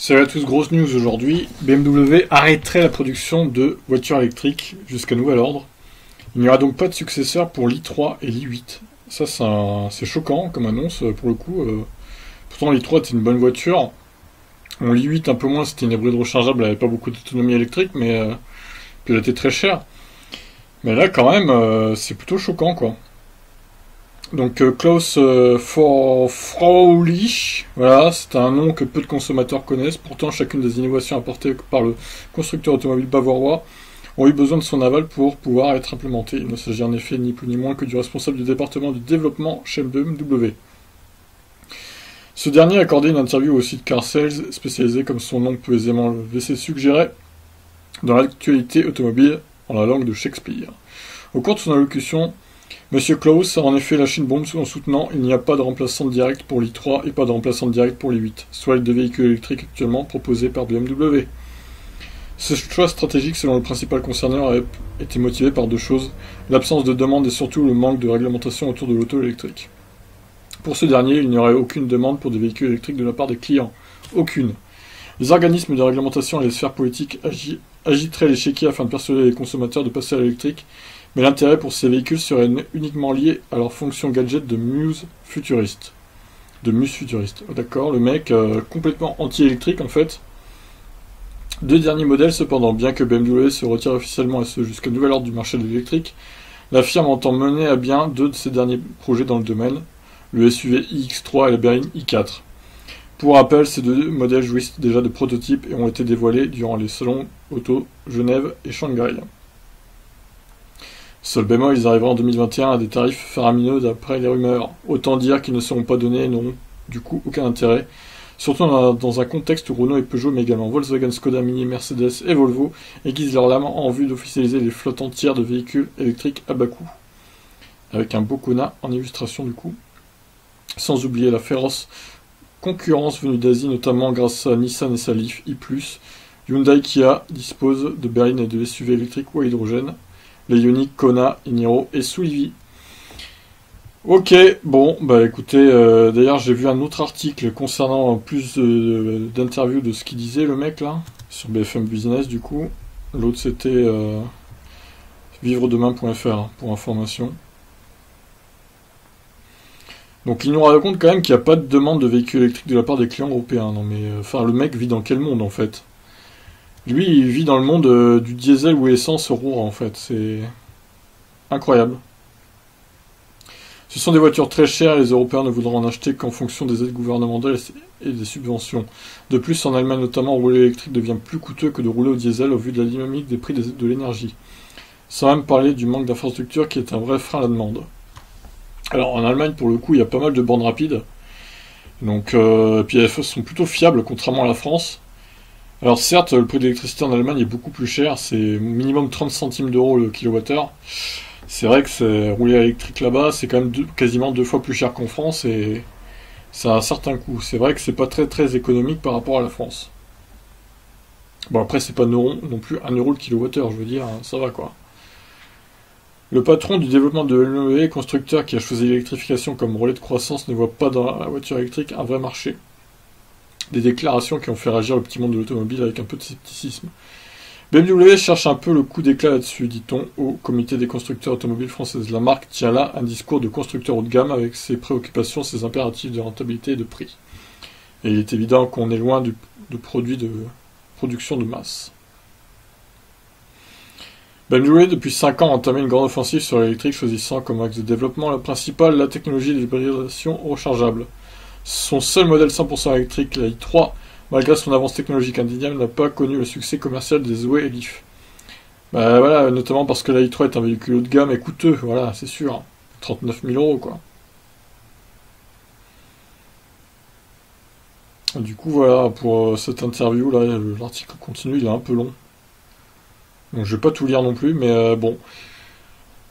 Salut à tous, grosse news aujourd'hui. BMW arrêterait la production de voitures électriques jusqu'à nouvel ordre. Il n'y aura donc pas de successeur pour l'i3 et l'i8. Ça, c'est choquant comme annonce pour le coup. Euh. pourtant, l'i3 était une bonne voiture. Bon, l'i8 un peu moins, c'était une hybride rechargeable, elle n'avait pas beaucoup d'autonomie électrique, mais euh, puis elle était très chère. Mais là, quand même, euh, c'est plutôt choquant quoi. Donc euh, Klaus euh, voilà, c'est un nom que peu de consommateurs connaissent. Pourtant, chacune des innovations apportées par le constructeur automobile bavarois ont eu besoin de son aval pour pouvoir être implémentées. Il ne s'agit en effet ni plus ni moins que du responsable du département du développement chez BMW. Ce dernier a accordé une interview au site Car spécialisé comme son nom peut aisément le laisser suggérer, dans l'actualité automobile en la langue de Shakespeare. Au cours de son allocution, Monsieur Klaus a en effet lâché une bombe en soutenant il n'y a pas de remplaçant direct pour l'i3 et pas de remplaçant direct pour l'i8, soit les deux véhicules électriques actuellement proposés par BMW. Ce choix stratégique, selon le principal concerné, a été motivé par deux choses l'absence de demande et surtout le manque de réglementation autour de l'auto électrique. Pour ce dernier, il n'y aurait aucune demande pour des véhicules électriques de la part des clients. Aucune. Les organismes de réglementation et les sphères politiques agiteraient l'échiquier afin de persuader les consommateurs de passer à l'électrique mais l'intérêt pour ces véhicules serait uniquement lié à leur fonction gadget de muse futuriste. De muse futuriste. D'accord, le mec euh, complètement anti-électrique en fait. Deux derniers modèles cependant, bien que BMW se retire officiellement jusqu'à nouvel ordre du marché de l'électrique, la firme entend mener à bien deux de ses derniers projets dans le domaine, le SUV iX3 et la berline i4. Pour rappel, ces deux modèles jouissent déjà de prototypes et ont été dévoilés durant les salons auto Genève et Shanghai. Seul bémol, ils arriveront en 2021 à des tarifs faramineux d'après les rumeurs. Autant dire qu'ils ne seront pas donnés et n'auront du coup aucun intérêt. Surtout dans un contexte où Renault et Peugeot, mais également Volkswagen, Skoda, Mini, Mercedes et Volvo aiguisent leur lame en vue d'officialiser les flottes entières de véhicules électriques à bas coût. Avec un beau Kona en illustration du coup. Sans oublier la féroce concurrence venue d'Asie, notamment grâce à Nissan et sa Leaf i+. Hyundai Kia dispose de berlines et de SUV électriques ou à hydrogène, les Ioniq, Kona, Iniro et Suivi. Ok, bon, bah écoutez, euh, d'ailleurs j'ai vu un autre article concernant plus d'interviews de ce qu'il disait le mec là, sur BFM Business du coup. L'autre c'était euh, vivredemain.fr pour information. Donc il nous raconte quand même qu'il n'y a pas de demande de véhicules électriques de la part des clients européens. Non mais, euh, enfin le mec vit dans quel monde en fait? Lui, il vit dans le monde euh, du diesel ou essence roure, en fait. C'est incroyable. Ce sont des voitures très chères et les Européens ne voudront en acheter qu'en fonction des aides gouvernementales et des subventions. De plus, en Allemagne notamment, rouler électrique devient plus coûteux que de rouler au diesel au vu de la dynamique des prix de l'énergie. Sans même parler du manque d'infrastructures qui est un vrai frein à la demande. Alors en Allemagne, pour le coup, il y a pas mal de bornes rapides. Donc, euh, puis elles sont plutôt fiables, contrairement à la France. Alors certes, le prix de l'électricité en Allemagne est beaucoup plus cher, c'est minimum 30 centimes d'euros le kilowattheure. C'est vrai que rouler électrique là-bas, c'est quand même quasiment deux fois plus cher qu'en France et ça a un certain coût. C'est vrai que c'est pas très très économique par rapport à la France. Bon après c'est pas non, non plus 1 euro le kilowattheure, je veux dire, hein, ça va quoi. Le patron du développement de BMW, constructeur qui a choisi l'électrification comme relais de croissance, ne voit pas dans la voiture électrique un vrai marché des déclarations qui ont fait réagir le petit monde de l'automobile avec un peu de scepticisme. BMW cherche un peu le coup d'éclat là-dessus, dit-on, au comité des constructeurs automobiles françaises. La marque tient là un discours de constructeur haut de gamme avec ses préoccupations, ses impératifs de rentabilité et de prix. Et il est évident qu'on est loin de produits de production de masse. BMW, depuis 5 ans, a entamé une grande offensive sur l'électrique, choisissant comme axe de développement la principale la technologie de l'hybridation rechargeable. Son seul modèle 100% électrique, la i3, malgré son avance technologique indéniable, n'a pas connu le succès commercial des Zoé et Leaf. Bah voilà, notamment parce que la i3 est un véhicule haut de gamme et coûteux, voilà, c'est sûr. 39 000 euros, quoi. Du coup, voilà, pour euh, cette interview, là, l'article continue, il est un peu long. Donc je vais pas tout lire non plus, mais euh, bon.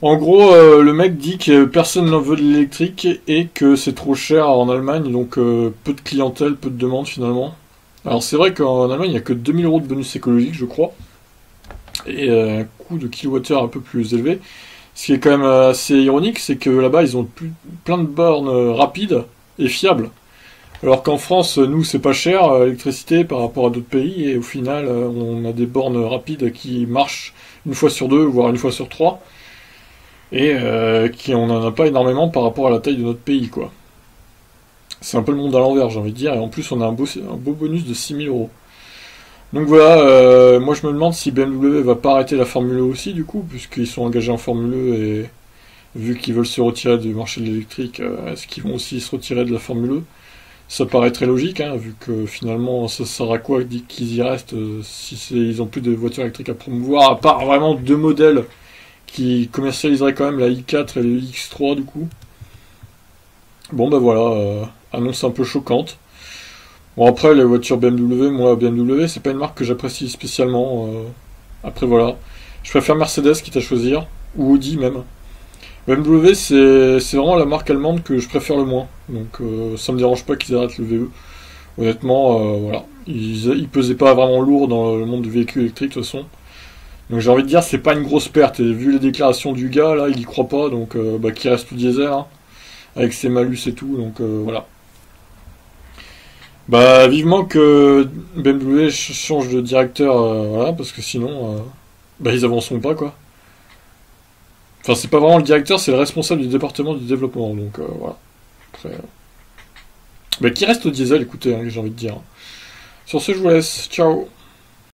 En gros, euh, le mec dit que personne n'en veut de l'électrique et que c'est trop cher en Allemagne, donc euh, peu de clientèle, peu de demandes finalement. Alors c'est vrai qu'en Allemagne, il n'y a que 2000 euros de bonus écologique, je crois, et euh, un coût de kilowattheure un peu plus élevé. Ce qui est quand même assez ironique, c'est que là-bas, ils ont plein de bornes rapides et fiables. Alors qu'en France, nous, c'est pas cher l'électricité par rapport à d'autres pays, et au final, on a des bornes rapides qui marchent une fois sur deux, voire une fois sur trois, et qui on n'en a pas énormément par rapport à la taille de notre pays, quoi. C'est un peu le monde à l'envers, j'ai envie de dire, et en plus, on a un beau, un beau bonus de 6000 euros. Donc voilà, euh, moi je me demande si BMW va pas arrêter la Formule E aussi du coup, puisqu'ils sont engagés en Formule E et vu qu'ils veulent se retirer du marché de l'électrique, euh, est-ce qu'ils vont aussi se retirer de la Formule E? Ça paraît très logique, hein, vu que finalement ça sert à quoi qu'ils y restent euh, si ils ont plus de voitures électriques à promouvoir, à part vraiment deux modèles qui commercialiseraient quand même la i4 et le X3 du coup. Bon ben voilà, annonce un peu choquante. Bon après les voitures BMW, moi BMW c'est pas une marque que j'apprécie spécialement. Euh. Après voilà, je préfère Mercedes quitte à choisir ou Audi même. BMW c'est vraiment la marque allemande que je préfère le moins. Donc euh, ça me dérange pas qu'ils arrêtent le VE. Honnêtement euh, voilà, ils, ils pesaient pas vraiment lourd dans le monde du véhicule électrique de toute façon. Donc j'ai envie de dire c'est pas une grosse perte et vu les déclarations du gars là il y croit pas donc bah, qu'il reste tout diesel hein, avec ses malus et tout donc voilà. Bah vivement que BMW change de directeur, euh, voilà, parce que sinon, euh, bah ils avanceront pas quoi. Enfin c'est pas vraiment le directeur, c'est le responsable du département du développement, donc euh, voilà. Après, bah qui reste au diesel, écoutez, hein, j'ai envie de dire. Sur ce, je vous laisse. Ciao